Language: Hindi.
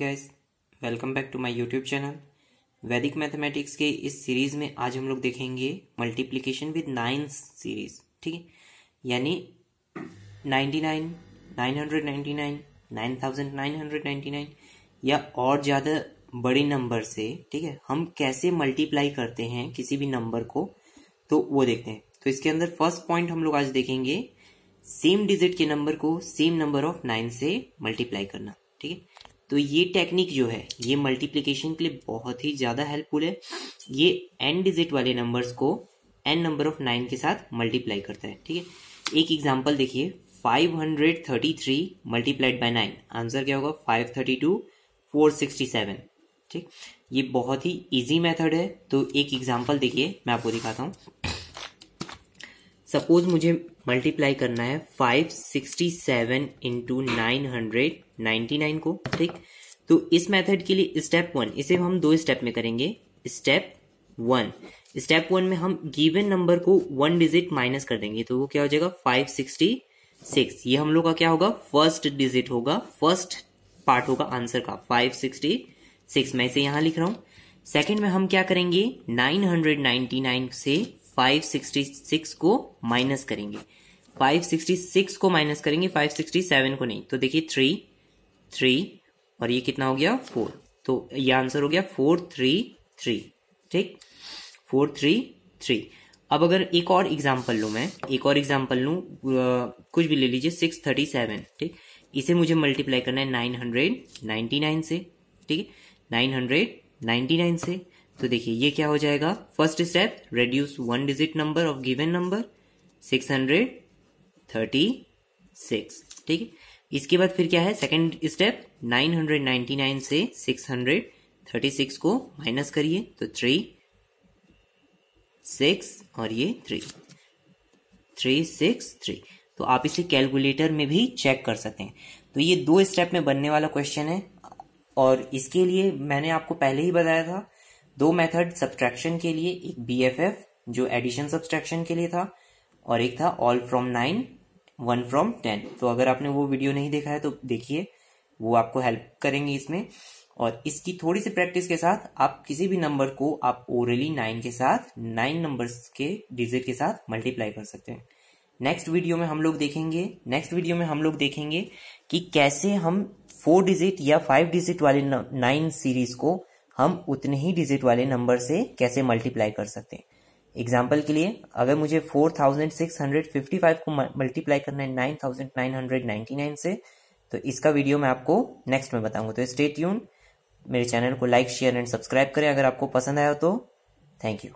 Guys welcome back to my YouTube channel Vedic mathematics के इस सीरीज़ में आज हम लोग देखेंगे मल्टीप्लिकेशन विद नाइन्स सीरीज़ ठीक है? यानी 99, 999, 9999 या और ज़्यादा बड़े नंबर से ठीक है? हम कैसे मल्टीप्लाई करते हैं किसी भी नंबर को तो वो देखते हैं। तो इसके अंदर फ़र्स्ट पॉइंट हम लोग आज देखेंगे सेम डिजिट के नंबर को सेम नंबर ऑफ़ नाइन से मल्टीप्लाई करना ठीक है? तो ये टेक्निक जो है, ये मल्टीप्लीकेशन के लिए बहुत ही ज़्यादा हेल्पफुल है। ये एन डिजिट वाले नंबर्स को एन नंबर ऑफ़ नाइन के साथ मल्टीप्लाई करता है, ठीक है? एक एग्ज़ाम्पल देखिए 533 मल्टीप्लाइड बाय नाइन आंसर क्या होगा? 532 467 ठीक? ये बहुत ही इजी मेथड है। तो एक एग्ज़ाम्पल देखिए, मैं आपको दिखाता हूँ। सपोज़ मुझे मल्टीप्लाई करना है 567 सेवन इंटू नाइन को, ठीक? तो इस मेथड के लिए स्टेप वन इसे हम दो स्टेप में करेंगे। स्टेप वन स्टेप वन में हम गिवन नंबर को वन डिजिट माइनस कर देंगे तो वो क्या हो जाएगा? 566 ये हम लोग का क्या होगा? फ़र्स्ट डिजिट होगा फ़र्स्ट पार्ट होगा आंसर का 566 मैं इसे यहाँ लिख रहा हूँ। सेकंड में हम क्या करेंगे? 999 से 566 को माइनस करेंगे। 566 को माइनस करेंगे 567 को नहीं। तो देखिए थ्री थ्री और ये कितना हो गया? फोर तो ये आंसर हो गया फोर थ्री थ्री ठीक? फोर थ्री थ्री अब अगर एक और एग्ज़ाम्पल लू मैं, एक और एग्ज़ाम्पल लू कुछ भी ले लीजिए सिक्स थर्टी सेवन ठीक? इसे मुझे मल्टीप्लाई करना है नाइन हंड्रेड नाइन्टी नाइन से। ठीक है? नाइन हंड्रेड नाइन्टी नाइन से। तो देखिए, ये क्या हो जाएगा? First step reduce one digit number of given number six hundred thirty six ठीक है? इसके बाद फिर क्या है? Second step nine hundred ninety nine से सिक्स हंड्रेड थर्टी सिक्स को माइनस करिए तो थ्री सिक्स और ये थ्री थ्री सिक्स थ्री तो आप इसे कैलकुलेटर में भी चेक कर सकते हैं। तो ये दो स्टेप में बनने वाला क्वेश्चन है। और इसके लिए मैंने आपको पहले ही बताया था दो मेथड सब्सट्रैक्शन के लिए, एक बी एफ़ एफ़ जो एडिशन सब्सट्रैक्शन के लिए था, और एक था all from nine one from ten तो अगर आपने वो वीडियो नहीं देखा है तो देखिए, वो आपको हेल्प करेंगे इसमें। और इसकी थोड़ी सी प्रैक्टिस के साथ, आप किसी भी नंबर को आप ओरली नाइन के साथ नाइन नंबर्स के डिजिट के साथ मल्टीप्लाई कर सकते हैं। नेक्स्ट वीडियो में हम लोग देखेंगे नेक्स्ट वीडियो में हम लोग देखेंगे कि कैसे हम फोर डिजिट या फाइव डिजिट वाले नाइन सीरीज़ को हम उतने ही डिजिट वाले नंबर से कैसे मल्टीप्लाई कर सकते हैं? एग्ज़ाम्पल के लिए, अगर मुझे 4655 को मल्टीप्लाई करना है 9999 से तो इसका वीडियो मैं आपको नेक्स्ट में बताऊँगा। तो स्टेट यून मेरे चैनल को लाइक शेयर एंड सब्सक्राइब करें। अगर आपको पसंद आया तो थैंक यू